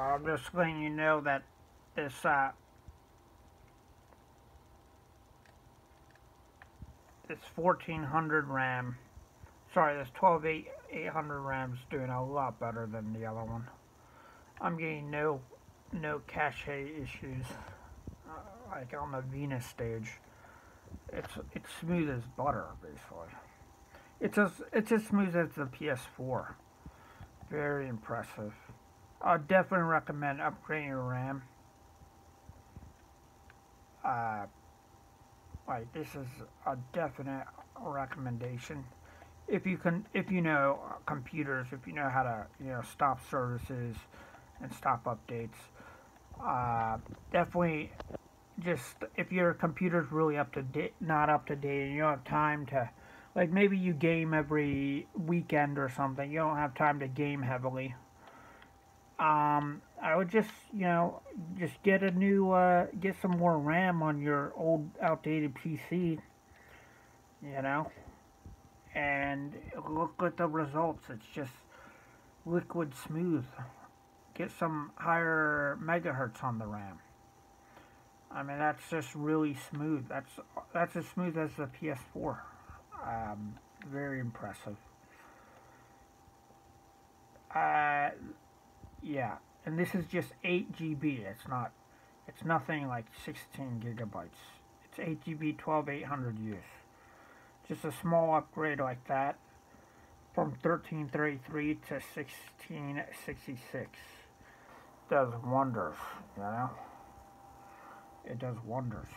I'm just letting you know that this uh, this 1400 RAM, sorry, this 12 800 RAM is doing a lot better than the other one. I'm getting no no cache issues uh, like on the Venus stage. It's it's smooth as butter basically. It's as it's as smooth as the PS4. Very impressive. I definitely recommend upgrading your RAM. Uh, like this is a definite recommendation. If you can, if you know computers, if you know how to, you know, stop services and stop updates, uh, definitely just if your computer's really up to date, not up to date, and you don't have time to, like maybe you game every weekend or something, you don't have time to game heavily um, I would just, you know, just get a new, uh, get some more RAM on your old outdated PC, you know, and look at the results. It's just liquid smooth. Get some higher megahertz on the RAM. I mean, that's just really smooth. That's that's as smooth as the PS4. Um, very impressive. Uh, yeah, and this is just 8 GB. It's not, it's nothing like 16 gigabytes. It's 8 GB 12800 use. Just a small upgrade like that from 1333 to 1666 does wonders, you know? It does wonders.